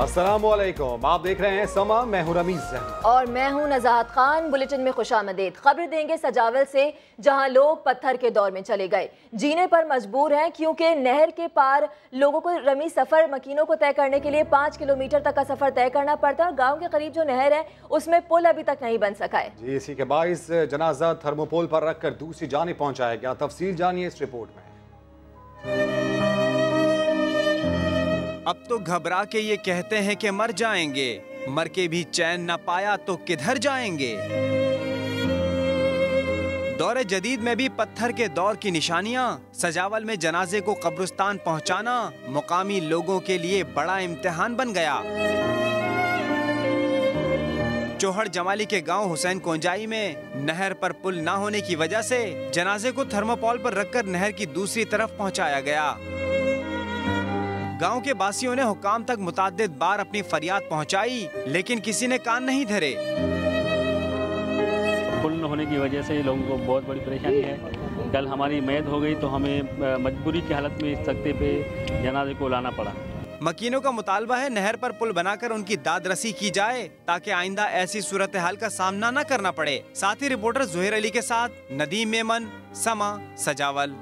असलकुम आप देख रहे हैं समा मैं हूँ रमीज और मैं हूँ नजात खान बुलेटिन में खुश आमदेद। खबर देंगे सजावल से जहाँ लोग पत्थर के दौर में चले गए। जीने पर मजबूर हैं क्योंकि नहर के पार लोगों को रमी सफ़र मकीनों को तय करने के लिए पाँच किलोमीटर तक का सफ़र तय करना पड़ता है। गाँव के करीब जो नहर है उसमें पुल अभी तक नहीं बन सका है। जी इसी के बाईस जनाजा थर्मोपोल पर रखकर दूसरी जाने पहुँचाया गया। तफसील जानिए इस रिपोर्ट में। अब तो घबरा के ये कहते हैं कि मर जाएँगे। मर के भी चैन न पाया तो किधर जाएँगे? दौरे जदीद में भी पत्थर के दौर की निशानियाँ, सजावल में जनाजे को कब्रिस्तान पहुँचाना मुकामी लोगों के लिए बड़ा इम्तिहान बन गया। चोहड़ जमाली के गाँव हुसैन कोंजाई में नहर पर पुल न होने की वजह से जनाजे को थर्मोपॉल पर रखकर नहर की दूसरी तरफ़ पहुँचाया गया। गाँव के बासियों ने हुकाम तक मुताद बार अपनी फरियाद पहुंचाई लेकिन किसी ने कान नहीं धरे। पुल न होने की वजह से लोगों को बहुत बड़ी परेशानी है। कल हमारी मैद हो गई तो हमें मजबूरी की हालत में इस तख्ते पे जनाजे को लाना पड़ा। मकीनों का मुतालबा है नहर पर पुल बनाकर उनकी दाद रसी की जाए ताकि आइंदा ऐसी सूरत हाल का सामना न करना पड़े। साथ ही रिपोर्टर जुहेर अली के साथ नदीम मेमन समा सजावल।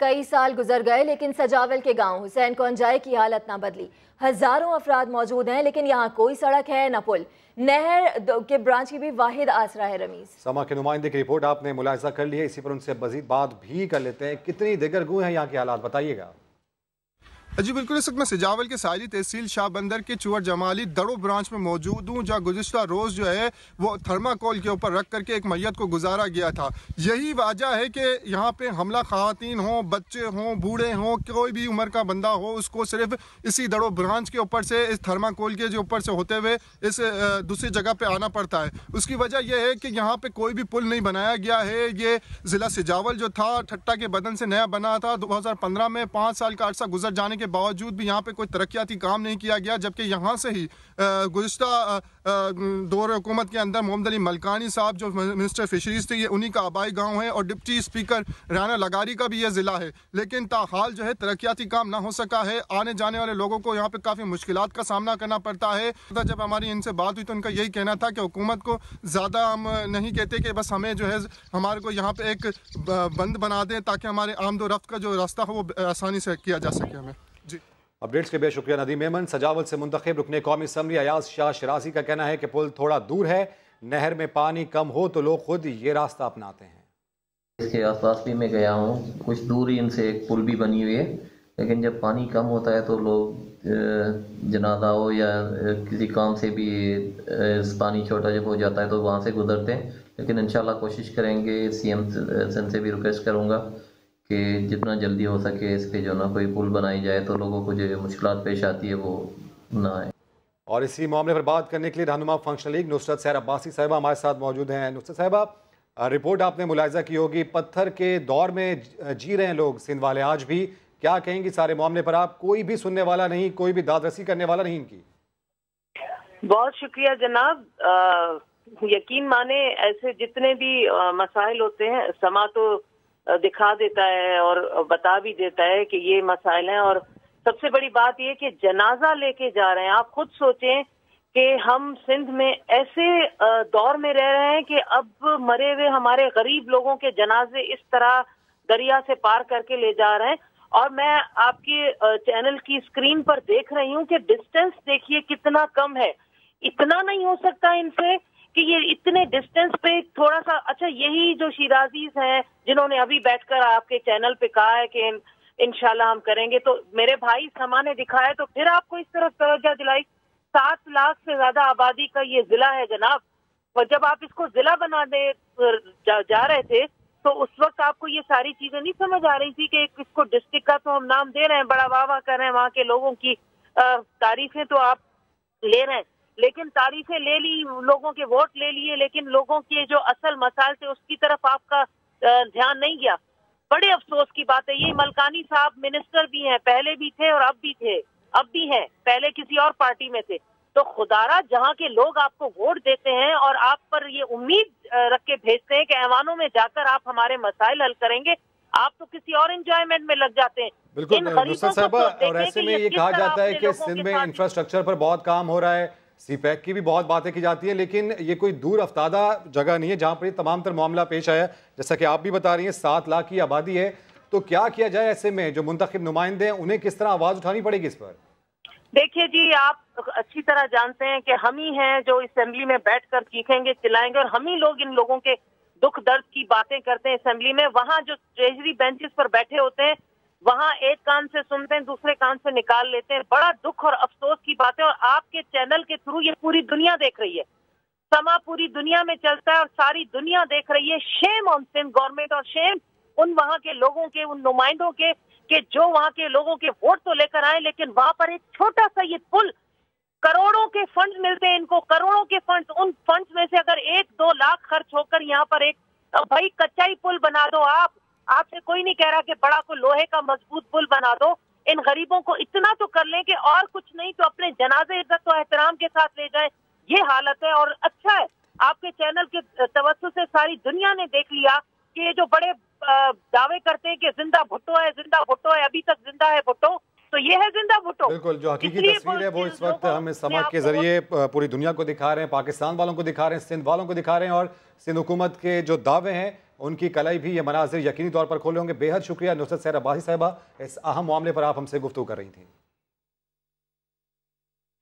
कई साल गुजर गए, लेकिन सजावल के गाँव, हुसैन कौंजाए की हालत ना बदली। हज़ारों अफराद मौजूद हैं, लेकिन यहाँ कोई सड़क है न पुल। नहर के ब्रांच की भी वाहिद आसरा है, रमीज। समा के नुमाइंदे की रिपोर्ट आपने मुलायजा कर ली है, इसी पर उनसे मजीद बात भी कर लेते हैं। कितनी दिगर गु हैं यहाँ के हालात, बताइएगा। जी, बिल्कुल इस वक्त मैं सिजावल के सारी तहसील शाह बंदर के चुअर जमाली दड़ो ब्रांच में मौजूद हूँ, जहाँ गुजशत रोज़ जो है वो थर्माकोल के ऊपर रख करके एक मैयत को गुजारा गया था। यही वजह है कि यहाँ पे हमला खातन हों, बच्चे हों, बूढ़े हों, कोई भी उम्र का बंदा हो, उसको सिर्फ़ इसी दड़ो ब्रांच के ऊपर से, इस थर्माकोल के जो ऊपर से होते हुए इस दूसरी जगह पर आना पड़ता है। उसकी वजह यह है कि यहाँ पर कोई भी पुल नहीं बनाया गया है। ये ज़िला सिजावल जो था, ठट्टा के बदन से नया बना था। दो हज़ार पंद्रह में पाँच साल का अर्सा गुजर जाने के बावजूद भी यहाँ पे कोई तरक्याती काम नहीं किया गया, जबकि यहाँ से ही गुज्त दौर हुकूमत के अंदर मोहम्मद अली मलकानी साहब, जो मिनिस्टर फिशरीज थे, ये उन्हीं का आबाई गाँव है और डिप्टी स्पीकर राना लगारी का भी ये ज़िला है। लेकिन ताहाल जो है, तरक्याती काम ना हो सका है। आने जाने वाले लोगों को यहाँ पे काफ़ी मुश्किल का सामना करना पड़ता है। जब हमारी इनसे बात हुई तो उनका यही कहना था कि हुकूमत को ज़्यादा हम नहीं कहते कि बस हमें जो है, हमारे को यहाँ पे एक बंद बना दें, ताकि हमारे आमदो रफ्त का जो रास्ता हो, वो आसानी से किया जा सके हमें। अपडेट्स के बेहद शुक्रिया नदी मेमन सजावल से मुंतब रुकने कौमी असम्बली अयाज शाह शराजी का कहना है कि पुल थोड़ा दूर है, नहर में पानी कम हो तो लोग खुद ये रास्ता अपनाते हैं। इसके आसपास भी मैं गया हूँ। कुछ दूर ही इनसे एक पुल भी बनी हुई है, लेकिन जब पानी कम होता है तो लोग जनादा हो या किसी काम से भी पानी छोटा जब हो जाता है तो वहाँ से गुजरते हैं। लेकिन इंशाल्लाह कोशिश करेंगे सी एम से भी रिक्वेस्ट करूँगा कि जितना जल्दी हो सके इस पर जो ना कोई पुल बनाई जाए तो लोगों को जो मुश्किल पेश आती है वो ना आए। और इसी मामले पर बात करने के लिए रहनुमा फंक्शनल लीग नुसरत सैर अब्बासी साहबा हमारे साथ मौजूद हैं। नुसरत साहबा रिपोर्ट आपने मुलायजा की होगी। पत्थर के दौर में जी रहे हैं लोग सिंध वाले आज भी। क्या कहेंगी सारे मामले पर? आप कोई भी सुनने वाला नहीं कोई भी दादरसी करने वाला नहीं इनकी। बहुत शुक्रिया जनाब। यकीन माने ऐसे जितने भी मसाइल होते हैं समा तो दिखा देता है और बता भी देता है कि ये मसाइल हैं। और सबसे बड़ी बात ये कि जनाजा लेके जा रहे हैं। आप खुद सोचें कि हम सिंध में ऐसे दौर में रह रहे हैं कि अब मरे हुए हमारे गरीब लोगों के जनाजे इस तरह दरिया से पार करके ले जा रहे हैं। और मैं आपके चैनल की स्क्रीन पर देख रही हूँ कि डिस्टेंस देखिए कितना कम है। इतना नहीं हो सकता इनसे कि ये इतने डिस्टेंस पे थोड़ा सा अच्छा यही जो शिराजीज हैं जिन्होंने अभी बैठकर आपके चैनल पे कहा है कि इनशाला हम करेंगे तो मेरे भाई समा ने दिखाया तो फिर आपको इस तरफ़ तवज्जा दिलाई। सात लाख से ज़्यादा आबादी का ये जिला है जनाब। और जब आप इसको जिला बना दे जा, जा रहे थे तो उस वक्त आपको ये सारी चीज़ें नहीं समझ आ रही थी कि इसको डिस्ट्रिक्ट का तो हम नाम दे रहे हैं बड़ा वाह वाह कर रहे हैं वहाँ के लोगों की तारीफें तो आप ले रहे हैं। लेकिन तारीफें ले ली लोगों के वोट ले लिए लेकिन लोगों के जो असल मसाइल थे उसकी तरफ़ आपका ध्यान नहीं गया। बड़े अफसोस की बात है ये मलकानी साहब मिनिस्टर भी हैं पहले भी थे और अब भी थे अब भी हैं पहले किसी और पार्टी में थे। तो खुदारा जहाँ के लोग आपको वोट देते हैं और आप पर ये उम्मीद रख के भेजते हैं कि ऐवानों में जाकर आप हमारे मसाइल हल करेंगे आप तो किसी और एंजॉयमेंट में लग जाते हैं। बिल्कुल साहबा तो और ऐसे में ये कहा जाता है कि सिंध में इंफ्रास्ट्रक्चर पर बहुत काम हो रहा है सी पैक की भी बहुत बातें की जाती हैं, लेकिन ये कोई दूर अफ्तादा जगह नहीं है जहाँ पर ये तमाम तर मामला पेश आया जैसा कि आप भी बता रही हैं, सात लाख की आबादी है। तो क्या किया जाए ऐसे में, जो मुंतखब नुमाइंदे हैं, उन्हें किस तरह आवाज़ उठानी पड़ेगी इस पर? देखिए जी, आप अच्छी तरह जानते हैं कि हम ही हैं जो असेंबली में बैठकर चीखेंगे चिल्लाएँगे, और हम ही लोग इन लोगों के दुख दर्द की बातें करते हैं असेंबली में। वहाँ जो ट्रेजरी बेंचेस पर बैठे होते हैं वहाँ एक कान से सुनते हैं, दूसरे कान से निकाल लेते हैं। बड़ा दुख और अफसोस की बात है और आपके चैनल के थ्रू ये पूरी दुनिया देख रही है। समा पूरी दुनिया में चलता है और सारी दुनिया देख रही है। शेम ऑन सिंध गवर्नमेंट और शेम उन वहाँ के लोगों के, उन नुमाइंदों के, कि जो वहाँ के लोगों के वोट तो लेकर आए, लेकिन वहाँ पर एक छोटा सा ये पुल, करोड़ों के फंड मिलते हैं इनको, करोड़ों के फंड उन फंड में से अगर एक दो लाख खर्च होकर यहाँ पर एक भाई कच्चाई पुल बना दो आप। आपसे कोई नहीं कह रहा कि बड़ा को लोहे का मज़बूत पुल बना दो। इन गरीबों को इतना तो कर लें कि और कुछ नहीं तो अपने जनाजे इज़्ज़त और एहतराम के साथ ले जाएँ। ये हालत है और अच्छा है। आपके चैनल के तवज्जो से सारी दुनिया ने देख लिया कि ये जो बड़े दावे करते हैं कि ज़िंदा भुट्टो है ज़िंदा भुट्टो है अभी तक ज़िंदा है भुट्टो तो ये है ज़िंदा भुट्टो। बिल्कुल जो हकीकी तस्वीर है वो इस वक्त हम इस ने समक के ज़रिए पूरी दुनिया को दिखा रहे हैं पाकिस्तान वालों को दिखा रहे हैं सिंध वालों को दिखा रहे हैं और सिंध हुकूमत के जो दावे हैं उनकी कलाई भी ये मनाजिर यकीनी तौर पर खोले होंगे। बेहद शुक्रिया नुसरत सैर अब्बासी साहिबा, इस अहम मामले पर आप हमसे गुफ्तु कर रही थी।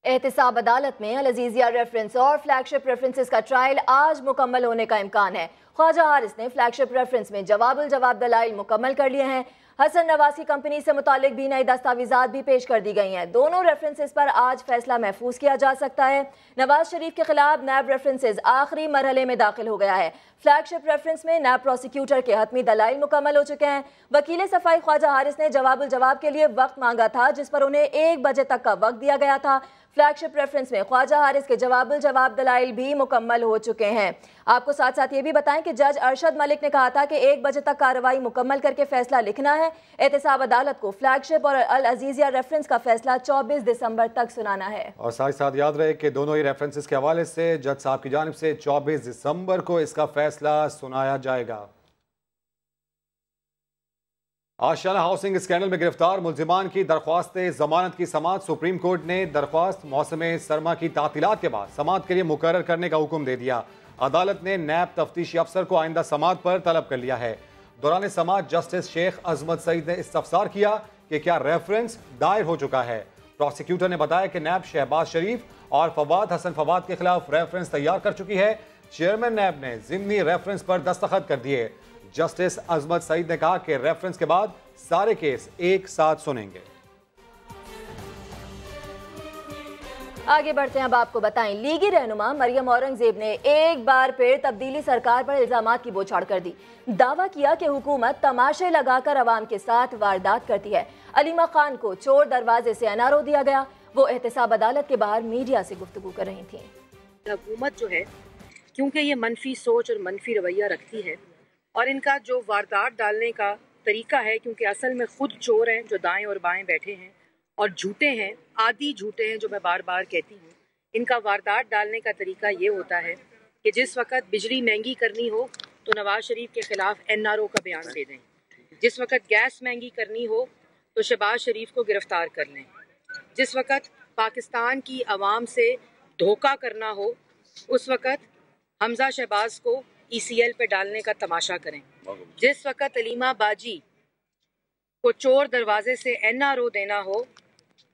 एहतसाब अदालत में अलजीजिया रेफरेंस और फ्लैगशिप रेफरेंसेस का ट्रायल आज मुकम्मल होने का इम्कान है। ख्वाजा हारिस ने फ्लैगशिप रेफरेंस में जवाबुल जवाब दलाइल मुकम्मल कर लिए हैं। हसन नवाज़ की कंपनी से मुतालिक भी नई दस्तावेजात भी पेश कर दी गई हैं। दोनों रेफरेंसेस पर आज फैसला महफूज किया जा सकता है। नवाज़ शरीफ के खिलाफ नैब रेफरेंसेस आखिरी मरहले में दाखिल हो गया है। फ्लैगशिप रेफरेंस में नैब प्रोसिक्यूटर के हतमी दलाइल मुकम्मल हो चुके हैं। वकील सफ़ाई ख्वाजा हारिस ने जवाब जवाब के लिए वक्त मांगा था, जिस पर उन्हें एक बजे तक का वक्त दिया गया था। फ्लैगशिप रेफरेंस में ख्वाजा हारिस के जवाबुल जवाब दलाइल भी मुकम्मल हो चुके हैं। आपको साथ साथ ये भी बताएँ कि जज अरशद मलिक ने कहा था कि एक बजे तक कार्रवाई मुकम्मल करके फैसला लिखना है। एहतसाब अदालत को फ्लैगशिप और अल अजीजिया रेफरेंस का फैसला 24 दिसंबर तक सुनाना है। और साथ ही साथ याद रहे कि दोनों ही रेफरेंसेस के हवाले से, जज साहब की जानब से 24 दिसंबर को इसका फैसला सुनाया जाएगा। आशियाना हाउसिंग स्कैंडल में गिरफ़्तार मुलजिमान की दरख्वास्त जमानत की समात। सुप्रीम कोर्ट ने दरख्वास्त मौसम सरमा की तातीलात के बाद समात के लिए मुकर करने का हुक्म दे दिया। अदालत ने नैब तफ्तीशी अफसर को आइंदा समात पर तलब कर लिया है। दौरान समात जस्टिस शेख अजमत सईद ने इस्तफसार किया कि क्या रेफरेंस दायर हो चुका है। प्रोसिक्यूटर ने बताया कि नैब शहबाज शरीफ और फवाद हसन फवाद के खिलाफ रेफरेंस तैयार कर चुकी है। चेयरमैन नैब ने जिमनी रेफरेंस पर दस्तखत कर दिए। जस्टिस अजमत सईद ने कहा कि रेफरेंस के बाद सारे केस एक साथ सुनेंगे। आगे बढ़ते हैं अब आपको बताएँ लीगी रहनुमा मरियम औरंगज़ेब ने एक बार फिर तब्दीली सरकार पर इल्ज़ाम की बौछार कर दी। दावा किया कि हुकूमत तमाशे लगाकर अवाम के साथ वारदात करती है। अलीमा खान को चोर दरवाजे से एनआरओ दिया गया। वो एहतसाब अदालत के बाहर मीडिया से गुफ्तु कर रही थी। हुकूमत जो है क्योंकि ये मनफी सोच और मनफी रवैया रखती है और इनका जो वारदात डालने का तरीका है, क्योंकि असल में खुद चोर हैं, जो दाएँ और बाएँ बैठे हैं और झूठे हैं, आदि झूठे हैं, जो मैं बार बार कहती हूँ, इनका वारदात डालने का तरीका ये होता है कि जिस वक्त बिजली महँगी करनी हो तो नवाज़ शरीफ के खिलाफ एन आर ओ का बयान दे दें। जिस वक्त गैस महँगी करनी हो तो शहबाज शरीफ को गिरफ़्तार कर लें। जिस वक्त पाकिस्तान की आवाम से धोखा करना हो, उस वक्त हमजा शहबाज को ईसीएल पे डालने का तमाशा करें। जिस वक्त अलीमा बाजी को चोर दरवाजे से एन आर ओ देना हो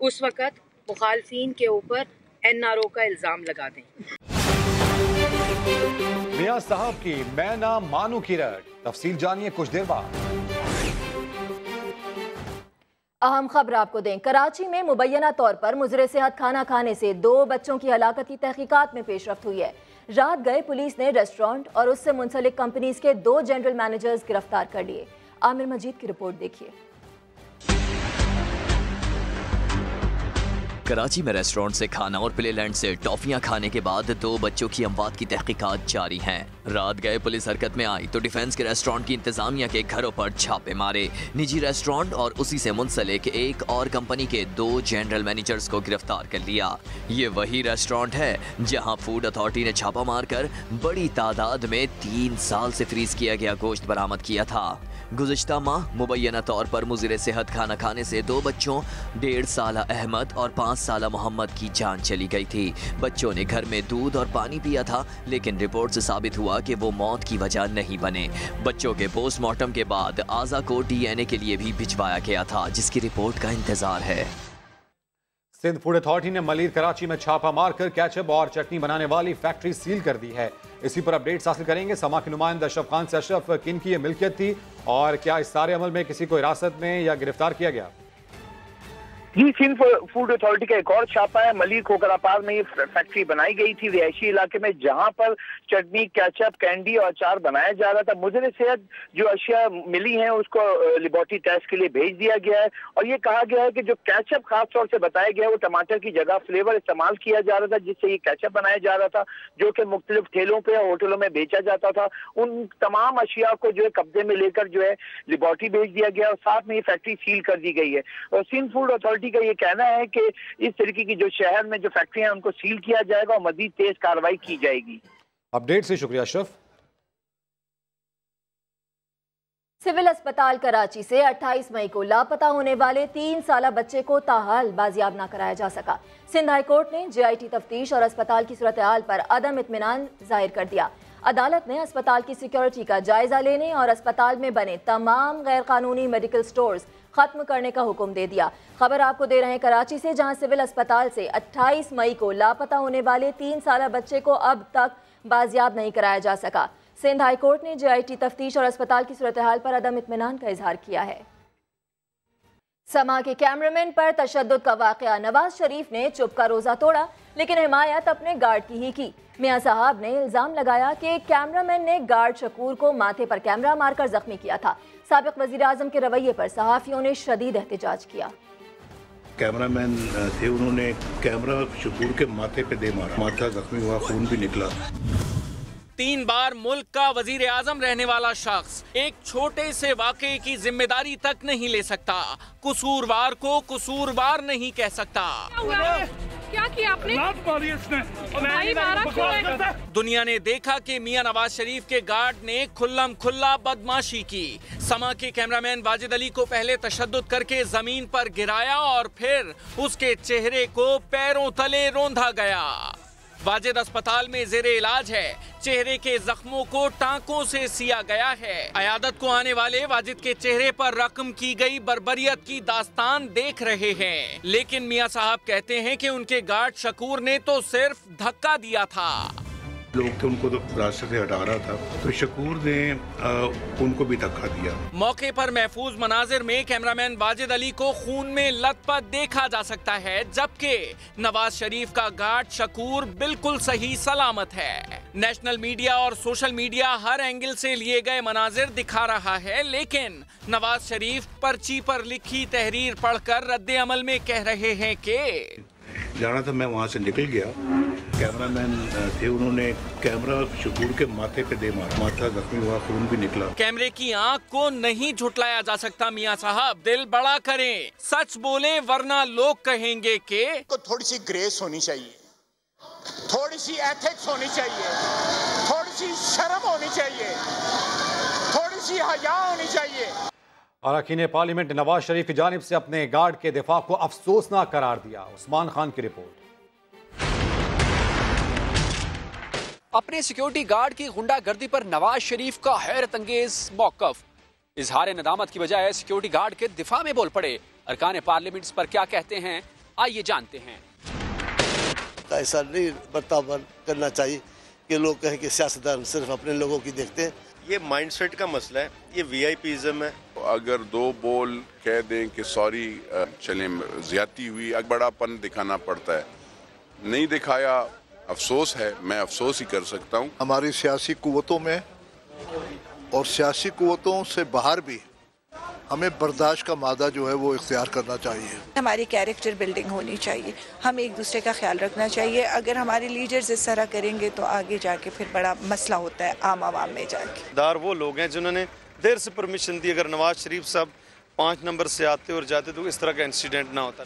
उस वक्त मुखालफिन के ऊपर एन आर ओ का इल्ज़ाम लगा दें। मियाँ साहब की मैं ना मानू की रट तफसील जानिए कुछ देर बाद। अहम खबर आपको दें। कराची में मुबैना तौर पर मुजरे सेहत खाना खाने से दो बच्चों की हलाकत की तहकीकात में पेशरफ हुई है। रात गए पुलिस ने रेस्टोरेंट और उससे मुंसलिक कंपनीज़ के दो जनरल मैनेजर्स गिरफ़्तार कर लिए। आमिर मजीद की रिपोर्ट देखिए। कराची में रेस्टोरेंट से खाना और प्लेलैंड से टॉफियाँ खाने के बाद दो बच्चों की अमवात की तहकीकात जारी हैं। रात गए पुलिस हरकत में आई तो डिफेंस के रेस्टोरेंट की इंतजामिया के घरों पर छापे मारे। निजी रेस्टोरेंट और उसी से मुंसलिक एक और कंपनी के दो जनरल मैनेजर्स को गिरफ़्तार कर लिया। ये वही रेस्टोरेंट है जहाँ फ़ूड अथॉरिटी ने छापा मारकर बड़ी तादाद में तीन साल से फ्रीज किया गया गोश्त बरामद किया था। गुजश्ता माह मुबैना तौर पर मुजिर सेहत खाना खाने से दो बच्चों, डेढ़ साल अहमद और पाँच साल मोहम्मद की जान चली गई थी। बच्चों ने घर में दूध और पानी पिया था, लेकिन रिपोर्ट से साबित हुआ कि वो मौत की वजह नहीं बने। बच्चों के पोस्टमार्टम के बाद आज़ा को डीएनए के लिए भी भिजवाया गया था, जिसकी रिपोर्ट का इंतज़ार है। सिंध फ़ूड अथॉरिटी ने मलिर कराची में छापा मारकर कैचअप और चटनी बनाने वाली फैक्ट्री सील कर दी है। इसी पर अपडेट्स हासिल करेंगे। समा के नुमाइंद अशरफ खान से अशरफ, किन की ये मिल्कियत थी और क्या इस सारे अमल में किसी को हिरासत में या गिरफ़्तार किया गया? जी, सिंध फ़ूड अथॉरिटी का एक और छापा है। मलिक खोकरापार में ये फैक्ट्री बनाई गई थी रिहायशी इलाके में, जहाँ पर चटनी कैचअप कैंडी और अचार बनाया जा रहा था। मुजर सेहत जो अशिया मिली हैं, उसको लेबोरेटरी टेस्ट के लिए भेज दिया गया है। और ये कहा गया है कि जो कैचअप खासतौर से बताया गया है, वो टमाटर की जगह फ्लेवर इस्तेमाल किया जा रहा था, जिससे ये कैचअप बनाया जा रहा था, जो कि मुख्तलिफ़ ठेलों पर होटलों में बेचा जाता था। उन तमाम अशिया को जो है कब्जे में लेकर जो है लेबोरेटरी भेज दिया गया और साथ में ये फैक्ट्री सील कर दी गई है। और सिंध फ़ूड अथॉरिटी अथॉरिटी का ये कहना है कि इस तरीके की जो शहर में जो फैक्ट्री है उनको सील किया जाएगा और मजीद तेज कार्रवाई की जाएगी। अपडेट से शुक्रिया अशरफ। सिविल अस्पताल कराची से 28 मई को लापता होने वाले तीन साल बच्चे को ताहाल बाजियाब न कराया जा सका। सिंध हाई कोर्ट ने जेआईटी तफ्तीश और अस्पताल की सूरत हाल पर अदम इतमान ज़ाहिर कर दिया। अदालत ने अस्पताल की सिक्योरिटी का जायजा लेने और अस्पताल में बने तमाम गैर कानूनी मेडिकल स्टोर्स खत्म करने का हुक्म दे दिया। खबर आपको दे रहे हैं कराची से, जहाँ सिविल अस्पताल से 28 मई को लापता होने वाले तीन साल बच्चे को अब तक बाजियाब नहीं कराया जा सका। सिंध हाईकोर्ट ने जेआईटी तफ्तीश और अस्पताल की सूरत हाल पर अदम इतमान का इजहार किया है। समा के कैमरामैन पर तशद का वाक़ नवाज़ शरीफ ने चुप का रोज़ा तोड़ा, लेकिन हिमायत अपने गार्ड की ही की। मियाँ साहब ने इल्ज़ाम लगाया कि कैमरामैन ने गार्ड शकूर को माथे पर कैमरा मारकर जख्मी किया था। सबक वजी अजम के रवैये पर सहाफ़ियों ने शदीद एहतजाज किया। कैमरामैन थे उन्होंने कैमरा शकूर के माथे पे दे मारा। माथा जख्मी हुआ खून भी निकला। तीन बार मुल्क का वज़ीर आज़म रहने वाला शख्स एक छोटे से वाक़े की ज़िम्मेदारी तक नहीं ले सकता। कसूरवार को कसूरवार नहीं कह सकता। क्या किया आपने? भाई मारा दुनिया ने देखा कि मियाँ नवाज़ शरीफ के गार्ड ने खुल्लम खुल्ला बदमाशी की। समा के कैमरामैन वाजिद अली को पहले तशद करके ज़मीन पर गिराया और फिर उसके चेहरे को पैरों तले रोंधा गया। वाजिद अस्पताल में जेर इलाज है। चेहरे के जख्मों को टांकों से सिया गया है। अयादत को आने वाले वाजिद के चेहरे पर रकम की गई बर्बरियत की दास्तान देख रहे हैं। लेकिन मियाँ साहब कहते हैं कि उनके गार्ड शकूर ने तो सिर्फ़ धक्का दिया था। लोग थे उनको तो रास्ते से हटा रहा था। तो शकूर ने आ, उनको भी धक्का दिया। मौके पर महफूज मनाजिर में कैमरामैन वाजिद अली को खून में लथपथ देखा जा सकता है जबकि नवाज़ शरीफ का गार्ड शकूर बिल्कुल सही सलामत है। नेशनल मीडिया और सोशल मीडिया हर एंगल से लिए गए मनाजिर दिखा रहा है लेकिन नवाज़ शरीफ पर्ची पर लिखी तहरीर पढ़कर रद्द अमल में कह रहे हैं कि जाना था मैं वहाँ से निकल गया। कैमरामैन थे उन्होंने कैमरा शकूर के माथे पे दे मारा। माथा जख्मी हुआ खून भी निकला। कैमरे की आँख को नहीं झुटलाया जा सकता मियाँ साहब। दिल बड़ा करें। सच बोले वरना लोग कहेंगे कि को थोड़ी सी ग्रेस होनी चाहिए। थोड़ी सी एथिक्स होनी चाहिए। थोड़ी सी शर्म होनी चाहिए। थोड़ी सी हया होनी चाहिए। अरकान पार्लियामेंट नवाज़ शरीफ की जानब से अपने गार्ड के दिफा को अफसोसनाक करार दिया उस्मान खान की रिपोर्ट। अपने सिक्योरिटी गार्ड की गुंडागर्दी पर नवाज़ शरीफ का हैरत अंगेज मौकफ। इजहार नदामत की बजाय सिक्योरिटी गार्ड के दिफा में बोल पड़े। अरकान पार्लियामेंट पर क्या कहते हैं आइए जानते हैं। ऐसा नहीं बर्ताव करना चाहिए कि लोग कहें कि सियासतदान सिर्फ़ अपने लोगों की देखते हैं। ये माइंडसेट का मसला है ये वीआईपीज़म है। अगर दो बोल कह दें कि सॉरी चले ज़्यादा हुई बड़ापन दिखाना पड़ता है। नहीं दिखाया अफसोस है मैं अफसोस ही कर सकता हूँ। हमारी सियासी कुतों में और सियासी कुतों से बाहर भी हमें बर्दाश्त का मादा जो है वो इख्तियार करना चाहिए। हमारी कैरेक्टर बिल्डिंग होनी चाहिए। हम एक दूसरे का ख्याल रखना चाहिए। अगर हमारे लीडर्स इस तरह करेंगे तो आगे जाके फिर बड़ा मसला होता है आम आवाम में जाके। दार वो लोग हैं जिन्होंने देर से परमिशन दी अगर नवाज़ शरीफ साहब पाँच नंबर से आते और जाते तो इस तरह का इंसिडेंट ना होता।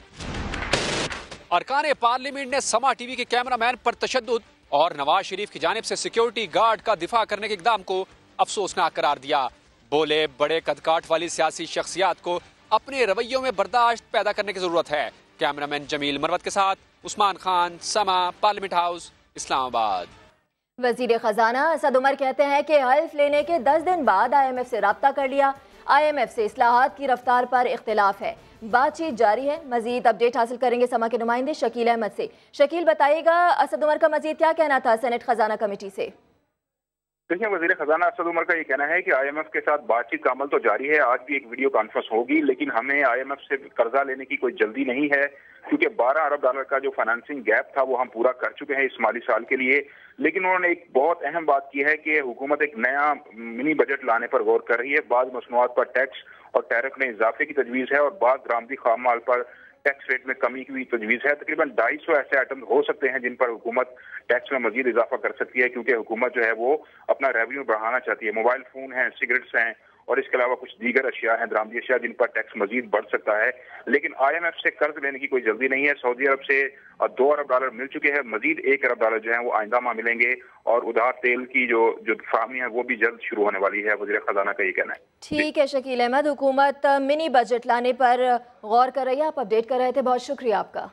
अरकान पार्लियामेंट ने समा टीवी के कैमरामैन पर तशद और नवाज़ शरीफ की जानब से सिक्योरिटी गार्ड का दिफा करने के इकदाम को अफसोसनाक करार दिया। बोले, बड़े कदकाठ वाली सियासी शख्सियात को अपने रवैयों में बर्दाश्त पैदा करने की ज़रूरत है। कैमरामैन जमील मरवत के साथ उस्मान खान, समा पार्लियामेंट हाउस, इस्लामाबाद। वज़ीर खजाना असद उमर कहते हैं कि हल्फ लेने के दस दिन बाद आई एम एफ़ से रब्ता कर लिया। आई एम एफ़ से इस्लाहात की रफ्तार पर इख्तलाफ है। बातचीत जारी है। मजीद अपडेट हासिल करेंगे समा के नुमाइंदे शकील अहमद से। शकील बताइएगा, असद उमर का मजीद क्या कहना था सेनेट खजाना कमेटी से? देखिए, वज़ीर खजाना, असद उमर का ये कहना है कि आईएमएफ के साथ बातचीत का अमल तो जारी है। आज भी एक वीडियो कॉन्फ्रेंस होगी, लेकिन हमें आईएमएफ से कर्जा लेने की कोई जल्दी नहीं है, क्योंकि 12 अरब डॉलर का जो फाइनेंसिंग गैप था, वो हम पूरा कर चुके हैं इस माली साल के लिए। लेकिन उन्होंने एक बहुत अहम बात की है कि हुकूमत एक नया मिनी बजट लाने पर गौर कर रही है। बाद मसनूआत पर टैक्स और टैरिफ में इजाफे की तजवीज़ है और बाद ग्रामदी खाम माल पर टैक्स रेट में कमी की तजवीज़ है, तकरीबन ढाई सौ ऐसे आइटम हो सकते हैं जिन पर हुकूमत टैक्स में मजीद इजाफा कर सकती है, क्योंकि हुकूमत जो है वो अपना रेवेन्यू बढ़ाना चाहती है। मोबाइल फ़ोन है सिगरेट्स हैं और इसके अलावा कुछ दीगर अशिया हैं। दरामदी अशिया जिन पर टैक्स मजीद बढ़ सकता है लेकिन आईएमएफ से कर्ज लेने की कोई जल्दी नहीं है। सऊदी अरब से दो अरब डॉलर मिल चुके हैं। मजीद एक अरब डॉलर जो है वो आइंदा माह मिलेंगे और उधार तेल की जो जो फाहमी है वो भी जल्द शुरू होने वाली है। वजी खजाना का ये कहना है। ठीक है शकील अहमद हुकूमत मिनी बजट लाने पर गौर कर रही है। आप अपडेट कर रहे थे। बहुत शुक्रिया आपका।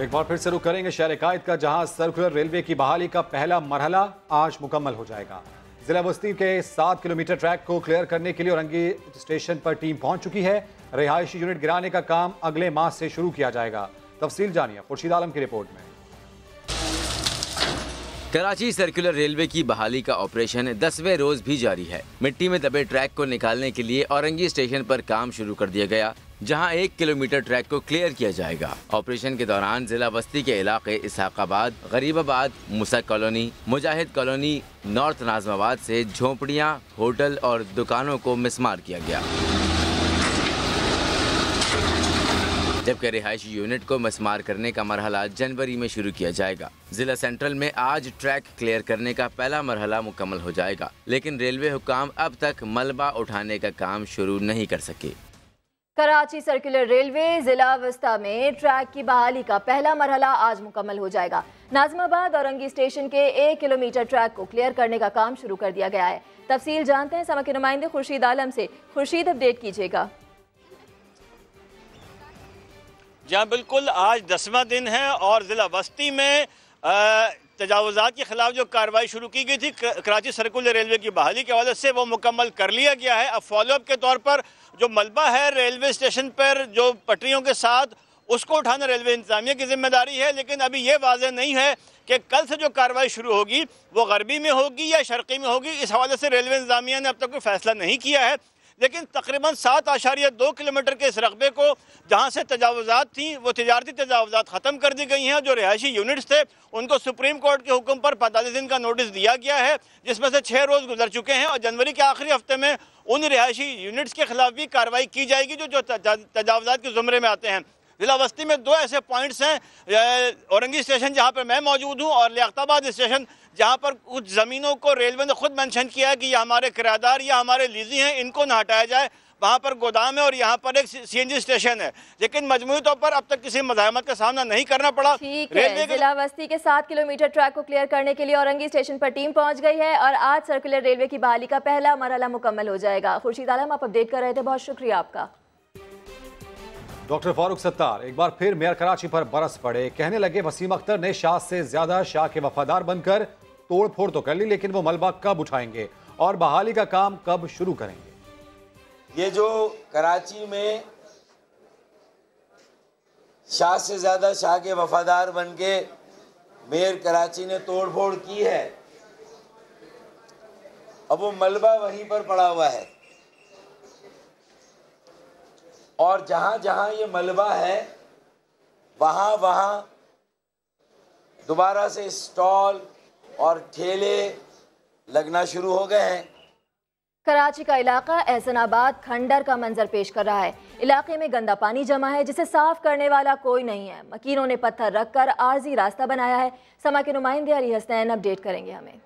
एक बार फिर से रुक करेंगे शहर कायद का जहाँ सर्कुलर रेलवे की बहाली का पहला मरहला आज मुकम्मल हो जाएगा। जिला बस्ती के सात किलोमीटर ट्रैक को क्लियर करने के लिए औरंगी स्टेशन पर टीम पहुँच चुकी है। रिहायशी यूनिट गिराने का काम अगले माह से शुरू किया जाएगा। तफसील जानिए खुर्शीद आलम की रिपोर्ट में। कराची सर्कुलर रेलवे की बहाली का ऑपरेशन दसवें रोज भी जारी है। मिट्टी में दबे ट्रैक को निकालने के लिए औरंगी स्टेशन पर काम शुरू कर दिया गया। जहाँ एक किलोमीटर ट्रैक को क्लियर किया जाएगा। ऑपरेशन के दौरान जिला बस्ती के इलाके Ishaqabad Gharibabad, Musa colony, Mujahid colony, north Nazimabad से झोपड़ियाँ, होटल और दुकानों को मिसमार किया गया। जबकि रिहायशी यूनिट को मसमार करने का मरहला जनवरी में शुरू किया जाएगा। जिला सेंट्रल में आज ट्रैक क्लियर करने का पहला मरहला मुकम्मल हो जाएगा, लेकिन रेलवे हुकाम अब तक मलबा उठाने का काम शुरू नहीं कर सके। कराची सर्कुलर रेलवे जिला वस्ता में ट्रैक की बहाली का पहला मरहला आज मुकम्मल हो जाएगा। नाजमाबाद औरंगी स्टेशन के एक किलोमीटर ट्रैक को क्लियर करने का काम शुरू कर दिया गया है। तफसील जानते हैं समा के नुमाइंदे खुर्शीद आलम से। खुर्शीद, अपडेट कीजिएगा। जहाँ बिल्कुल, आज दसवां दिन है और ज़िला बस्ती में तजावज़ात के खिलाफ जो कार्रवाई शुरू की गई थी कराची सर्कुलर रेलवे की बहाली के हवाले से वो मुकम्मल कर लिया गया है। अब फॉलोअप के तौर पर जो मलबा है रेलवे स्टेशन पर, जो पटरियों के साथ, उसको उठाना रेलवे इंतजामिया की ज़िम्मेदारी है, लेकिन अभी ये वाजह नहीं है कि कल से जो कार्रवाई शुरू होगी, वो गरबी में होगी या शर्की में होगी। इस हवाले से रेलवे इंतजामिया ने अब तक कोई फैसला नहीं किया है। लेकिन तकरीबन सात आशारिया दो किलोमीटर के इस रकबे को, जहाँ से तजावज़ात थी, वो तजारती तजावज़ात ख़त्म कर दी गई हैं। जो रिहायशी यूनिट्स थे, उनको सुप्रीम कोर्ट के हुक्म पर पैंतालीस दिन का नोटिस दिया गया है, जिसमें से छः रोज़ गुजर चुके हैं, और जनवरी के आखिरी हफ़्ते में उन रिहायशी यूनिट्स के खिलाफ भी कार्रवाई की जाएगी, जो जो तजावज़ात के ज़ुमरे में आते हैं। जिला बस्ती में दो ऐसे पॉइंट्स हैं औरंगी स्टेशन जहाँ पर मैं मौजूद हूँ, और लियाताबाद स्टेशन जहाँ पर कुछ ज़मीनों को रेलवे ने खुद मेंशन किया है कि ये हमारे किराएदार या हमारे लीजी हैं इनको ना हटाया जाए। वहाँ पर गोदाम है और यहाँ पर एक सीएनजी स्टेशन है। लेकिन मजमू तौर पर अब तक किसी मजामत का सामना नहीं करना पड़ा। रेलवे जिला बस्ती के सात किलोमीटर ट्रैक को क्लियर करने के लिए औरंगी स्टेशन पर टीम पहुँच गई है और आज सर्कुलर रेलवे की बहाली का पहला मरहला मुकम्मल हो जाएगा। खुर्शीद आलम आप अपडेट कर रहे थे बहुत शुक्रिया आपका। डॉक्टर फारूक सत्तार एक बार फिर मेयर कराची पर बरस पड़े। कहने लगे वसीम अख्तर ने शाह से ज़्यादा शाह के वफादार बनकर तोड़ फोड़ तो कर ली, लेकिन वो मलबा कब उठाएँगे और बहाली का काम कब शुरू करेंगे? ये जो कराची में शाह से ज़्यादा शाह के वफादार बन के मेयर कराची ने तोड़ फोड़ की है, अब वो मलबा वहीं पर पड़ा हुआ है। और जहाँ जहाँ ये मलबा है, वहाँ वहाँ दोबारा से स्टॉल और ठेले लगना शुरू हो गए हैं। कराची का इलाका एहसनाबाद खंडर का मंजर पेश कर रहा है। इलाके में गंदा पानी जमा है जिसे साफ़ करने वाला कोई नहीं है। मकीनों ने पत्थर रखकर आर्जी रास्ता बनाया है। समा के नुमाइंदे अली हसनैन अपडेट करेंगे हमें।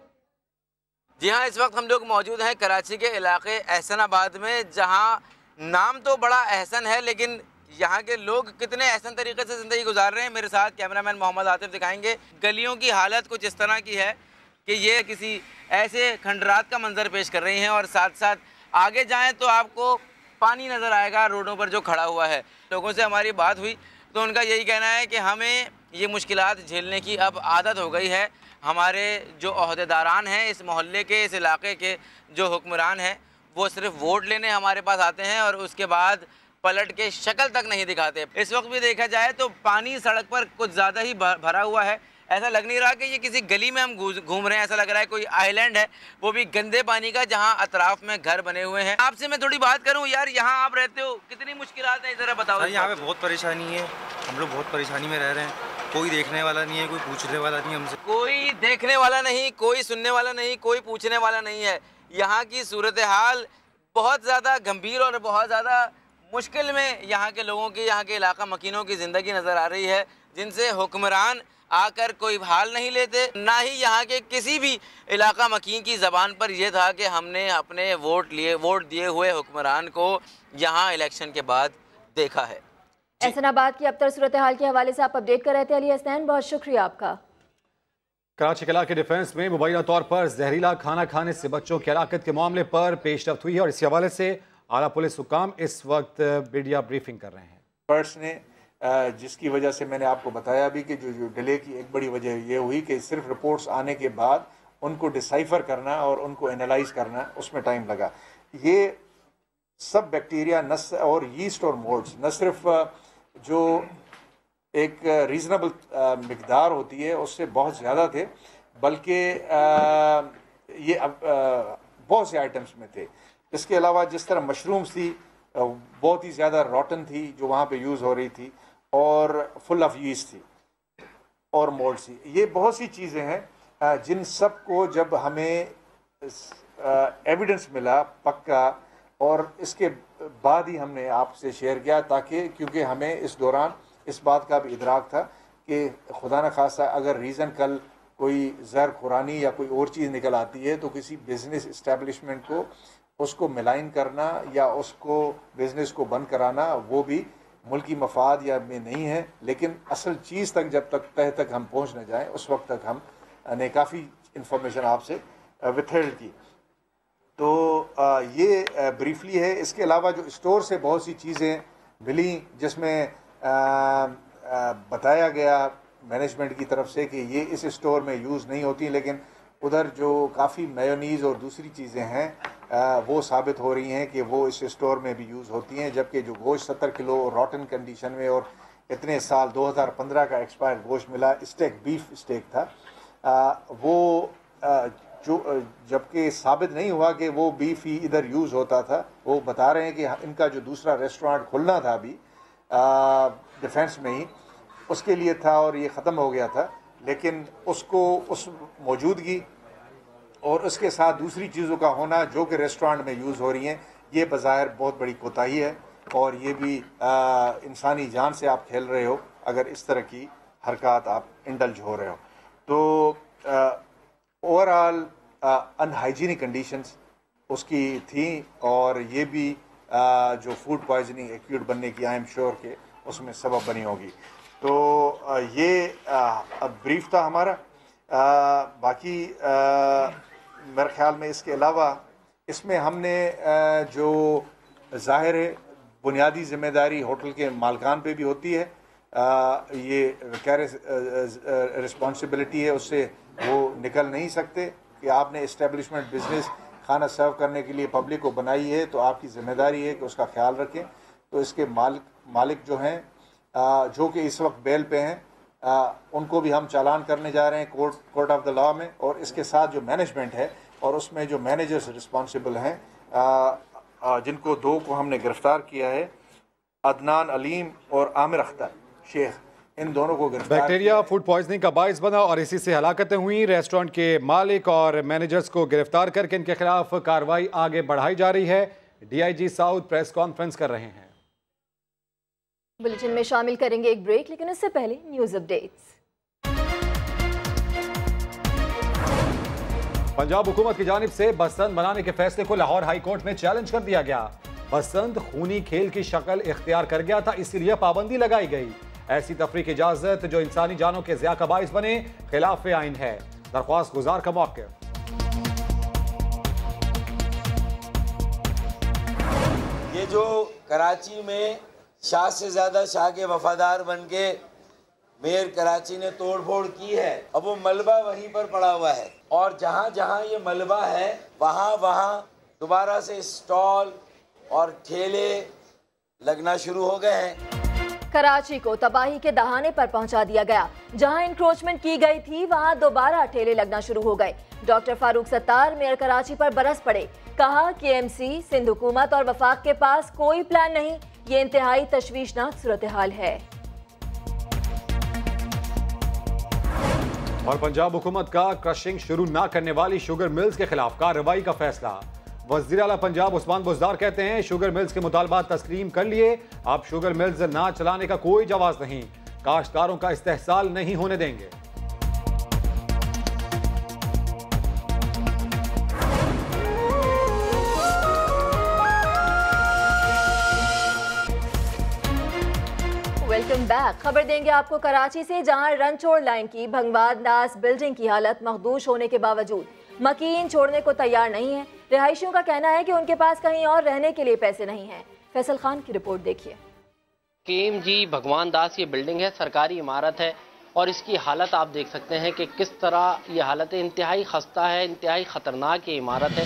जी हाँ इस वक्त हम लोग मौजूद हैं कराची के इलाके एहसनाबाद में जहाँ नाम तो बड़ा एहसन है लेकिन यहाँ के लोग कितने एहसन तरीके से ज़िंदगी गुजार रहे हैं? मेरे साथ कैमरामैन मोहम्मद आतिफ दिखाएँगे। गलियों की हालत कुछ इस तरह की है कि ये किसी ऐसे खंडरात का मंजर पेश कर रही हैं और साथ साथ आगे जाएँ तो आपको पानी नज़र आएगा रोडों पर जो खड़ा हुआ है। लोगों से हमारी बात हुई तो उनका यही कहना है कि हमें ये मुश्किल झेलने की अब आदत हो गई है। हमारे जो अहदेदारान हैं इस मोहल्ले के, इस इलाके के जो हुक्मरान हैं, वो सिर्फ़ वोट लेने हमारे पास आते हैं और उसके बाद पलट के शक्ल तक नहीं दिखाते। इस वक्त भी देखा जाए तो पानी सड़क पर कुछ ज़्यादा ही भरा हुआ है। ऐसा लग नहीं रहा कि ये किसी गली में हम घूम रहे हैं। ऐसा लग रहा है कोई आइलैंड है। वो भी गंदे पानी का जहाँ अतराफ में घर बने हुए हैं। आपसे मैं थोड़ी बात करूँ। यार यहाँ आप रहते हो। कितनी मुश्किल है ज़रा बताओ यहाँ पे बहुत परेशानी है। हम लोग बहुत परेशानी में रह रहे हैं। कोई देखने वाला नहीं है कोई पूछने वाला नहीं हमसे। कोई देखने वाला नहीं कोई सुनने वाला नहीं कोई पूछने वाला नहीं है। यहाँ की सूरत हाल बहुत ज़्यादा गंभीर और बहुत ज़्यादा मुश्किल में यहाँ के लोगों की यहाँ के इलाका मकीनों की ज़िंदगी नज़र आ रही है जिनसे हुक्मरान आकर कोई हाल नहीं लेते ना ही यहाँ के किसी भी इलाका मकीन की ज़बान पर यह था कि हमने अपने वोट लिए वोट दिए हुए हुक्मरान को यहाँ इलेक्शन के बाद देखा है। एहसनाबाद की अब तर सूरत हाल के हवाले से आप अपडेट कर रहे थे अली हसनैन बहुत शुक्रिया आपका। कराची कला के डिफेंस में मुबैना तौर पर जहरीला खाना खाने से बच्चों की हलाकत के मामले पर पेशरफ हुई है और इसी हवाले से आला पुलिस हुकाम इस वक्त मीडिया ब्रीफिंग कर रहे हैं। पर्स ने जिसकी वजह से मैंने आपको बताया भी कि जो जो डिले की एक बड़ी वजह ये हुई कि सिर्फ़ रिपोर्ट्स आने के बाद उनको डिसाइफर करना और उनको एनालाइज करना, उसमें टाइम लगा। ये सब बैक्टीरिया, न और यीस्ट और मोल्ड्स, न सिर्फ़ जो एक रीज़नेबल मकदार होती है, उससे बहुत ज़्यादा थे, बल्कि ये अब बहुत से आइटम्स में थे। इसके अलावा जिस तरह मशरूम्स थी बहुत ही ज़्यादा रॉटन थी, जो वहाँ पे यूज़ हो रही थी, और फुल ऑफ़ यूज़ थी, और मोल्ड थी। ये बहुत सी चीज़ें हैं जिन सबको जब हमें एविडेंस मिला पक्का, और इसके बाद ही हमने आपसे शेयर किया, ताकि, क्योंकि हमें इस दौरान इस बात का भी इदराक था कि खुदा न खासा अगर रीज़न कल कोई ज़र खुरानी या कोई और चीज़ निकल आती है तो किसी बिज़नेस इस्टेब्लिशमेंट को उसको मिलाइन करना या उसको बिज़नेस को बंद कराना, वो भी मुल्की मफाद या में नहीं है, लेकिन असल चीज़ तक जब तक तह तक हम पहुँच न जाएँ, उस वक्त तक हम ने काफ़ी इंफॉर्मेशन आपसे विथेल्ड की। तो ये ब्रीफली है। इसके अलावा जो स्टोर से बहुत सी चीज़ें मिली, जिसमें बताया गया मैनेजमेंट की तरफ़ से कि ये इस स्टोर में यूज़ नहीं होती, लेकिन उधर जो काफ़ी मेयोनीज़ और दूसरी चीज़ें हैं वो साबित हो रही हैं कि वो इस स्टोर में भी यूज़ होती हैं जबकि जो गोश्त सत्तर किलो रॉटन कंडीशन में और इतने साल 2015 का एक्सपायर गोश्त मिला स्टेक बीफ स्टेक था आ, वो आ, जो जबकि साबित नहीं हुआ कि वो बीफ ही इधर यूज़ होता था वो बता रहे हैं कि इनका जो दूसरा रेस्टोरेंट खुलना था अभी डिफेंस में ही उसके लिए था और ये ख़त्म हो गया था। लेकिन उसको उस मौजूदगी और उसके साथ दूसरी चीज़ों का होना जो कि रेस्टोरेंट में यूज़ हो रही हैं ये बाज़ाहिर बहुत बड़ी कोताही है और ये भी इंसानी जान से आप खेल रहे हो अगर इस तरह की हरकत आप इंडल्ज हो रहे हो। तो ओवरऑल अनहाइजीनिक कंडीशंस उसकी थी और ये भी आ, जो फ़ूड पॉइजनिंग एक्यूट बनने की आई एम श्योर के उसमें सबब बनी होगी। तो ये ब्रीफ था हमारा। बाकी मेरे ख्याल में इसके अलावा इसमें हमने जो ज़ाहिर है बुनियादी ज़िम्मेदारी होटल के मालकान पे भी होती है। आ, ये क्या रिस्पॉन्सिबिलिटी है उससे वो निकल नहीं सकते कि आपने इस्टेब्लिशमेंट बिज़नेस खाना सर्व करने के लिए पब्लिक को बनाई है तो आपकी ज़िम्मेदारी है कि उसका ख्याल रखें। तो इसके मालिक मालिक जो हैं जो कि इस वक्त बेल पे हैं। उनको भी हम चालान करने जा रहे हैं court court of the law में और इसके साथ जो मैनेजमेंट है और उसमें जो मैनेजर्स रिस्पॉन्सिबल हैं जिनको दो को हमने गिरफ़्तार किया है अदनान अलीम और आमिर अख्तर शेख इन दोनों को गिरफ़्तार बैक्टीरिया फ़ूड पॉइजनिंग का बायस बना और इसी से हलाकतें हुई। रेस्टोरेंट के मालिक और मैनेजर्स को गिरफ़्तार करके इनके खिलाफ कार्रवाई आगे बढ़ाई जा रही है। डीआईजी साउथ प्रेस कॉन्फ्रेंस कर रहे हैं। बुलेटिन में शामिल करेंगे एक ब्रेक लेकिन उससे पहले न्यूज़ अपडेट्स। पंजाब हुकूमत की जानब से बसंत बनाने के फैसले को लाहौर हाई कोर्ट में चैलेंज कर दिया गया। बसंत खूनी खेल की शक्ल इख्तियार कर गया था इसलिए पाबंदी लगाई गई। ऐसी तफरी की इजाज़त जो इंसानी जानों के जिया का बायस बने खिलाफ आइन है। दरख्वास्त गुजार का मौके। ये जो कराची में शाह से ज़्यादा शाह के वफादार बन के मेयर कराची ने तोड़फोड़ की है। अब वो मलबा वहीं पर पड़ा हुआ है। और जहाँ जहाँ ये मलबा है, वहाँ वहाँ दोबारा से स्टॉल और ठेले लगना शुरू हो गए हैं। कराची को तबाही के दहाने पर पहुँचा दिया गया। जहाँ इंक्रोचमेंट की गई थी, वहाँ दोबारा ठेले लगना शुरू हो गए। डॉक्टर फारूक सत्तार, मेयर कराची पर बरस पड़े। कहा कि एमसी सिंध हुकूमत और वफाक के पास कोई प्लान नहीं ये इंतहाई तशवीशनाक सूरत हाल है। और पंजाब हुकूमत का क्रशिंग शुरू ना करने वाली शुगर मिल्स के खिलाफ कार्रवाई का फैसला। वज़ीर अला पंजाब उस्मान बुजदार कहते हैं, शुगर मिल्स के मुतालबात तस्लीम कर लिए, अब शुगर मिल्स ना चलाने का कोई जवाब नहीं। काश्तकारों का इस्तेसाल नहीं होने देंगे। खबर देंगे आपको कराची से जहाँ रनछोड़ लाइन की भंगवाद नास बिल्डिंग की हालत मखदूश होने के बावजूद। मकीन छोड़ने को तैयार नहीं है। रिहायशियों का कहना है कि उनके पास कहीं और रहने के लिए पैसे नहीं हैं। फैसल खान की रिपोर्ट देखिए। केम जी भगवान दास ये बिल्डिंग है सरकारी इमारत है और इसकी हालत आप देख सकते हैं कि किस तरह ये हालत है इंतहाई खस्ता है इंतहाई ख़तरनाक ये इमारत है।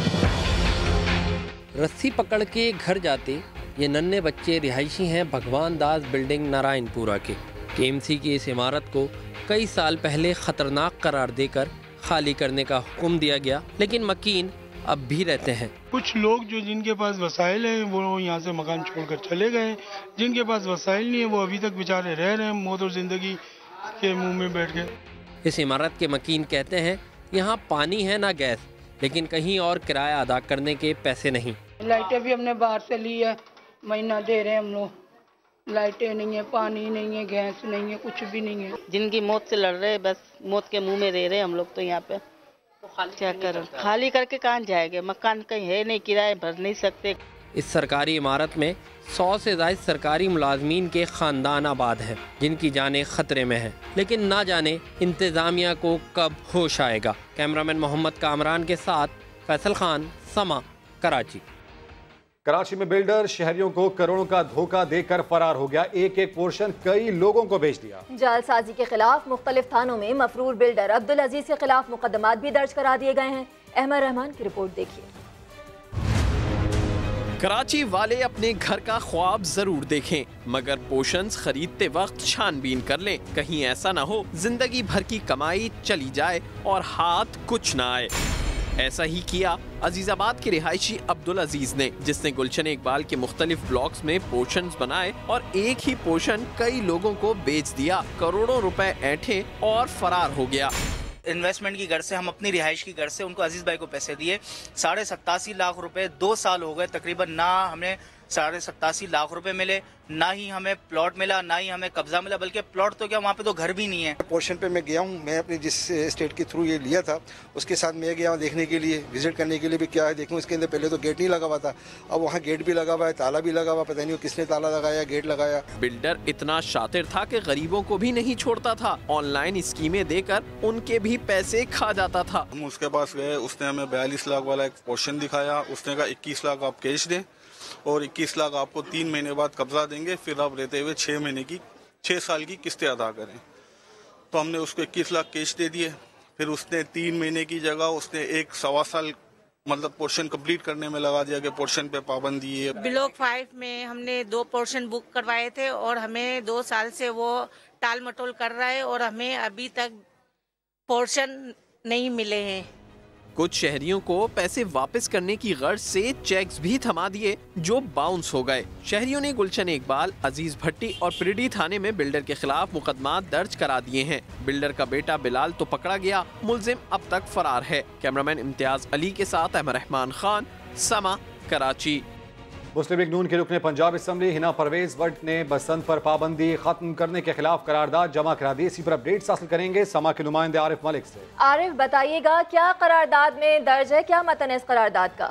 रस्सी पकड़ के घर जाते ये नन्हे बच्चे रिहायशी हैं भगवान दास बिल्डिंग नारायणपुरा के। केएमसी की इस इमारत को कई साल पहले ख़तरनाक करार देकर खाली करने का हुक्म दिया गया लेकिन मकीन अब भी रहते हैं। कुछ लोग जो जिनके पास वसाइल हैं वो यहाँ से मकान छोड़कर चले गए। जिनके पास वसाइल नहीं है वो अभी तक बेचारे रह रहे हैं मौत और ज़िंदगी के मुँह में बैठ गए। इस इमारत के मकीन कहते हैं यहाँ पानी है ना गैस लेकिन कहीं और किराया अदा करने के पैसे नहीं। लाइटें भी हमने बाहर से ली है। महीना दे रहे हैं हम लोग। लाइटें नहीं है पानी नहीं है गैस नहीं है कुछ भी नहीं है। जिनकी मौत से लड़ रहे बस मौत के मुँह में रह रहे हम लोग तो यहाँ पे। क्या करो? खाली करके कहाँ जाएँगे? मकान कहीं है नहीं किराए भर नहीं सकते। इस सरकारी इमारत में सौ से ज़्यादा सरकारी मुलाजमीन के खानदान आबाद हैं जिनकी जानें खतरे में हैं। लेकिन ना जाने इंतज़ामिया को कब होश आएगा। कैमरामैन मोहम्मद कामरान के साथ फैसल खान समा कराची। कराची में बिल्डर शहरियों को करोड़ों का धोखा देकर फरार हो गया। एक एक पोर्शन कई लोगों को भेज दिया। जालसाजी के खिलाफ मुख्तलिफ़ थानों में मफरूर बिल्डर अब्दुल अज़ीज़ के खिलाफ मुकदमात भी दर्ज करा दिए गए हैं। अहमद रहमान की रिपोर्ट देखिए। कराची वाले अपने घर का ख्वाब ज़रूर देखें मगर पोशंस खरीदते वक्त छानबीन कर लें। कहीं ऐसा ना हो ज़िंदगी भर की कमाई चली जाए और हाथ कुछ ना आए। ऐसा ही किया अजीजाबाद के रिहायशी अब्दुल अज़ीज़ ने, जिसने गुलशन इकबाल के मुख्तलिफ़ ब्लॉक्स में पोषण बनाए और एक ही पोषण कई लोगों को बेच दिया। करोड़ों रुपए ऐठे और फरार हो गया। इन्वेस्टमेंट की घर से, हम अपनी रिहाइश की घर से उनको अज़ीज़ भाई को पैसे दिए। साढ़े सत्तासी लाख रुपए दो साल हो गए, तकरीबन ना हमें साढ़े सत्तासी लाख रुपए मिले। ना ही हमें प्लॉट मिला ना ही हमें कब्जा मिला बल्कि प्लॉट तो क्या वहाँ पे तो घर भी नहीं है। पोर्शन पे मैं गया हूँ मैं अपने जिस स्टेट के थ्रू ये लिया था उसके साथ मैं गया हूँ देखने के लिए विज़िट करने के लिए भी क्या है देखूँ इसके अंदर पहले तो गेट नहीं लगा हुआ था अब वहाँ गेट भी लगा हुआ है ताला भी लगा हुआ पता नहीं किसने ताला लगाया गेट लगाया। बिल्डर इतना शातिर था की गरीबों को भी नहीं छोड़ता था। ऑनलाइन स्कीमें देकर उनके भी पैसे खा जाता था। हम उसके पास गए उसने हमें बयालीस लाख वाला एक पोर्शन दिखाया उसने कहा इक्कीस लाख आप कैश दें और 21 लाख आपको तीन महीने बाद कब्जा देंगे, फिर आप रहते हुए छः महीने की छः साल की किस्तें अदा करें। तो हमने उसको 21 लाख कैश दे दिए। फिर उसने तीन महीने की जगह उसने एक सवा साल मतलब पोर्शन कंप्लीट करने में लगा दिया कि पोर्शन पे पाबंदी है। ब्लॉक फाइव में हमने दो पोर्शन बुक करवाए थे और हमें दो साल से वो टाल मटोल कर रहा है और हमें अभी तक पोर्शन नहीं मिले हैं। कुछ शहरियों को पैसे वापस करने की गर्ज से चेक्स भी थमा दिए, जो बाउंस हो गए। शहरियों ने गुलशन इकबाल, अज़ीज़ भट्टी और प्रिडी थाने में बिल्डर के खिलाफ मुकदमा दर्ज करा दिए हैं। बिल्डर का बेटा बिलाल तो पकड़ा गया, मुलजिम अब तक फरार है। कैमरामैन इम्तियाज़ अली के साथ अहमर रहमान खान, समा, कराची। मुस्लिम लीग नून के रुकने पंजाब असम्बली हिना परवेज भट्ट ने बसंत पर पाबंदी खत्म करने के खिलाफ करारदाद जमा करा दी। इसी पर अपडेट्स हासिल करेंगे समा के नुमाइंदे आरिफ मलिक से। आरिफ बताइएगा क्या करारदाद में दर्ज है? क्या मतन है इस करारदाद का?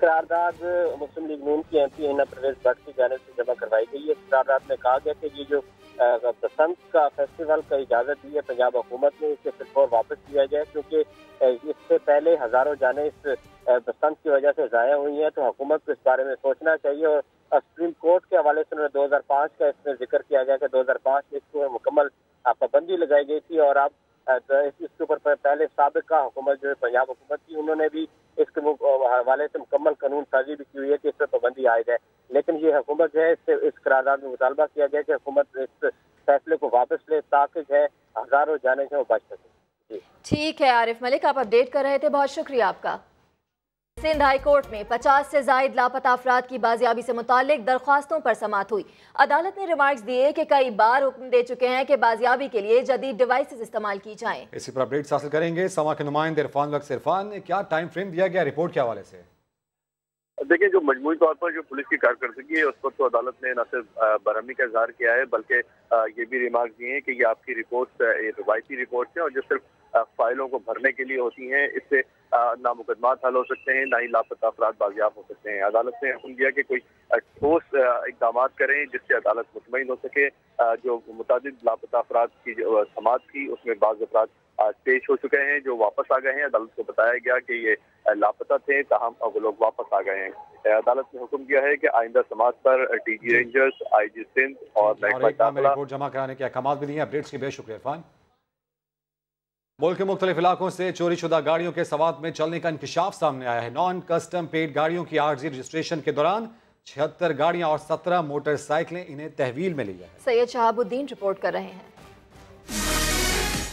करारदाद मुस्लिम लीग नून की एम पी हिना प्रवेश भट्ट की जानब से जमा करवाई गई है। इस करारदाद में कहा गया कि ये जो बसंत का फेस्टिवल का इजाज़त दी है, पंजाब हुकूमत ने इसे फिर और वापस किया जाए, क्योंकि इससे पहले हज़ारों जाने इस बसंत की वजह से ज़ाया हुई है तो हुकूमत को इस बारे में सोचना चाहिए और सुप्रीम कोर्ट के हवाले से उन्होंने 2005 का इसमें ज़िक्र किया गया कि 2005 में इसको मुकम्मल पाबंदी लगाई गई थी और अब इसके ऊपर पहले सबका हुकूमत, जो है पंजाब हुकूमत की, उन्होंने भी इसके हवाले से मुकम्मल कानून साजी भी की हुई है कि इस पर पाबंदी आए जाए। लेकिन ये हुकूमत जो है, इससे, इस करारदाद में मुतालबा किया गया कि हुकूमत इस फैसले को वापस ले, ताकि जो है हज़ारों जाने से वो बच सके। ठीक है, आरिफ मलिक, आप अपडेट कर रहे थे, बहुत शुक्रिया आपका। सिंध हाई कोर्ट में 50 से जायद लापता अफराद की बाजियाबी से मुतालिक दरख्वास्तों पर समात हुई। अदालत ने रिमार्क्स दिए कि कई बार हुक्म दे चुके हैं कि बाजियाबी के लिए जदीद डिवाइसेस इस्तेमाल की जाएँ। इसी पर अपडेट्स हासिल करेंगे। समा के नुमाइंदे इरफान वक्त इरफान ने क्या टाइम फ्रेम दिया गया? रिपोर्ट के हवाले से। देखिए जो मजमू तौर पर जो पुलिस की कारकर्दगी है उस पर तो अदालत ने न सिर्फ़ बरहमी का इजहार किया है बल्कि ये भी रिमार्क दिए हैं कि ये आपकी रिपोर्ट रिवायती रिपोर्ट है और जो सिर्फ़ फाइलों को भरने के लिए होती हैं। इससे ना मुकदमा हल हो सकते हैं ना ही लापता अफराद बाजियाब हो सकते हैं। अदालत ने हुक्म दिया कि कोई ठोस इकदाम करें जिससे अदालत मुतमिन हो सके। जो मुताद लापता अफराद की जो समात थी उसमें बाज़ अफराद पेश हो चुके हैं जो वापस आ गए हैं। अदालत को बताया गया कि ये लापता थे तहम वो लोग वापस आ गए हैं। अदालत ने हुक्म दिया है कि आइंदा समाज पर D G rangers I G Sindh और जमा कराने के अहकाम भी दिए अपडेट्स के बेहद शुक्रिया इरफान। मुल्क के मुख्तलिफ़ इलाकों से चोरी शुदा गाड़ियों के सवात में चलने का इंकशाफ सामने आया है। नॉन कस्टम पेड गाड़ियों की आर्जी रजिस्ट्रेशन के दौरान छिहत्तर गाड़ियाँ और सत्रह मोटरसाइकिलें इन्हें तहवील में ली है। सैयद शहाबुद्दीन रिपोर्ट कर रहे हैं।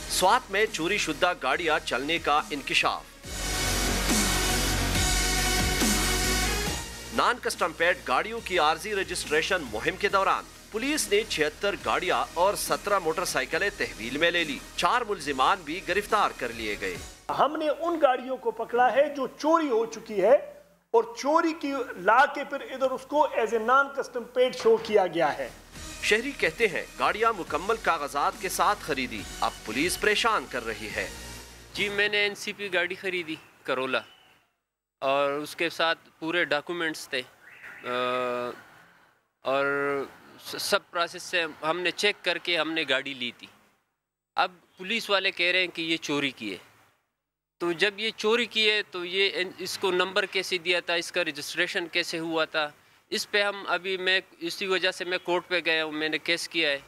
स्वात में चोरी शुदा गाड़ियाँ चलने का इंकशाफ। नॉन कस्टम पेड गाड़ियों की आर्जी रजिस्ट्रेशन मुहिम के दौरान पुलिस ने छिहत्तर गाड़ियाँ और सत्रह मोटरसाइकिलें तहवील में ले ली। चार मुलजिमान भी गिरफ़्तार कर लिए गए। हमने उन गाड़ियों को पकड़ा है जो चोरी हो चुकी है और चोरी की ला के फिर इधर उसको as a non custom paid show किया गया है। शहरी कहते हैं गाड़ियाँ मुकम्मल कागजात के साथ खरीदी। अब पुलिस परेशान कर रही है। जी मैंने एनसीपी गाड़ी खरीदी करोला और उसके साथ पूरे डॉक्यूमेंट्स थे। और सब प्रोसेस से हमने चेक करके हमने गाड़ी ली थी। अब पुलिस वाले कह रहे हैं कि ये चोरी किए तो जब ये चोरी किए तो ये इसको नंबर कैसे दिया था, इसका रजिस्ट्रेशन कैसे हुआ था, इस पे हम अभी मैं, इसी वजह से मैं कोर्ट पे गया हूँ, मैंने केस किया है।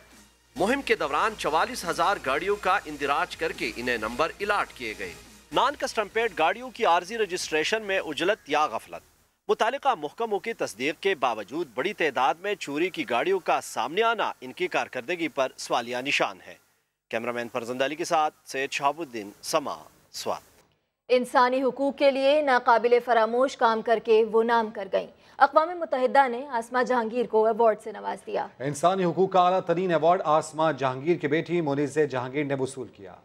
मुहिम के दौरान चवालीस हज़ार गाड़ियों का इंदिराज करके इन्हें नंबर इलाट किए गए। नॉन कस्टम्पेड गाड़ियों की आर्जी रजिस्ट्रेशन में उजलत या गफलत। मुतल महकमों की तस्दीक के बावजूद बड़ी तादाद में चोरी की गाड़ियों का सामने आना इनकी कारकर्दगी पर सवालिया निशान है। कैमरामैन फरजंद अली के साथ सैद शहाबुद्दीन समा स्वात इंसानी हकूक के लिए नाकबिल फरामोश काम करके वो नाम कर गईं। अकवा मुतहदा ने आसमा जहांगीर को अवार्ड से नवाज़ दिया। इंसानी हकूक का अला तरीन अवार्ड आसमा जहांगीर की बेटी मोनिज जहांगीर ने वसूल किया।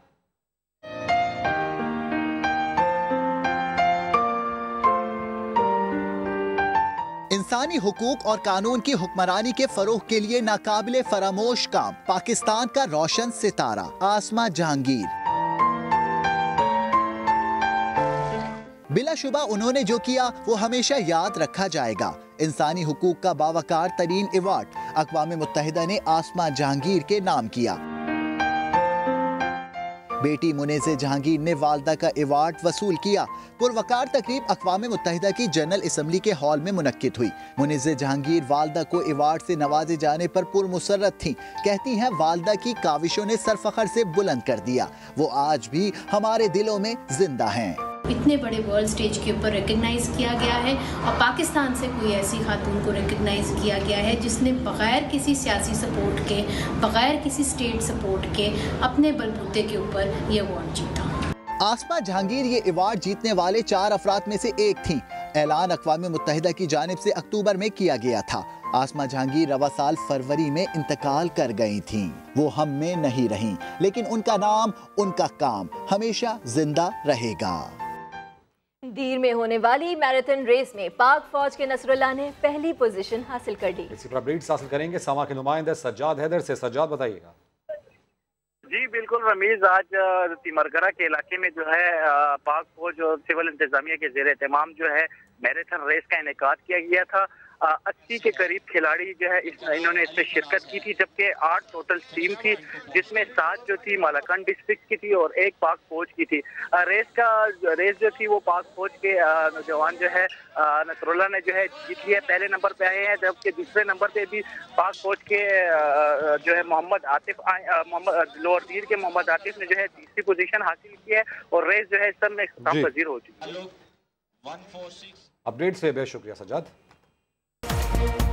इंसानी हकूक और कानून की हुक्मरानी के फरोग के लिए नाकाबिल फरामोश काम, पाकिस्तान का रोशन सितारा, आसमा जहांगीर। बिलाशुबा उन्होंने जो किया, वो हमेशा याद रखा जाएगा। इंसानी हकूक का बावकार तरीन अवार्ड अकवा मुतहदा ने आसमा जहांगीर के नाम किया। बेटी मुनेजे जहांगीर ने वालदा का अवार्ड वसूल किया। पुरवकार तकरीब अकवा मुतहदा की जनरल असम्बली के हॉल में मुनद हुई। मुनेजे जहांगीर वालदा को अवार्ड से नवाजे जाने पर पुरमसरत थी। कहती हैं, वालदा की काविशों ने सरफखर से बुलंद कर दिया। वो आज भी हमारे दिलों में ज़िंदा हैं। इतने बड़े वर्ल्ड स्टेज के ऊपर रिकग्नाइज किया गया है और पाकिस्तान से कोई ऐसी खातून को रिकग्नाइज किया गया है जिसने बग़ैर किसी सियासी सपोर्ट के, बग़ैर किसी स्टेट सपोर्ट के अपने बलबूते के ऊपर ये अवार्ड जीता। आसमा जहांगीर ये अवार्ड जीतने वाले चार अफराद में से एक थी। ऐलान अकवा मुतहदा की जानब से अक्टूबर में किया गया था। आसमा जहांगीर रवा साल फरवरी में इंतकाल कर गई थी। वो हम में नहीं रही, लेकिन उनका नाम, उनका काम हमेशा ज़िंदा रहेगा। दीर में होने वाली मैराथन रेस में पाक फौज के नसरुल्ला ने पहली पोजीशन हासिल कर ली इसी पर अपडेट्स हासिल करेंगे समा के नुमाइंदे सज्जाद हैदर से सज्जाद बताइएगा जी बिल्कुल रमीज आज तिमरगरा के इलाके में जो है पाक फौज और सिविल इंतजामिया के जेर एहतमाम जो है मैराथन रेस का इनका किया गया था अस्सी के करीब खिलाड़ी जो है इस, इन्होंने इसमें शिरकत की थी जबकि आठ टोटल टीम थी जिसमें सात जो थी मालाकान डिस्ट्रिक्ट की थी और एक पाक फौज की थी। रेस का रेस जो थी वो पाक फौज के नौजवान जो है नसरुल्ला ने जो है जीत लिया। पहले नंबर पे आए हैं जबकि दूसरे नंबर पे भी पाक फौज के जो है मोहम्मद आतिफ मोहम्मद लोअर तीर के मोहम्मद आतिफ ने जो है तीसरी पोजीशन हासिल की है और रेस जो है इस सब में पजीर हो चुकी है। अपडेट से बेहद शुक्रिया सजाद thank you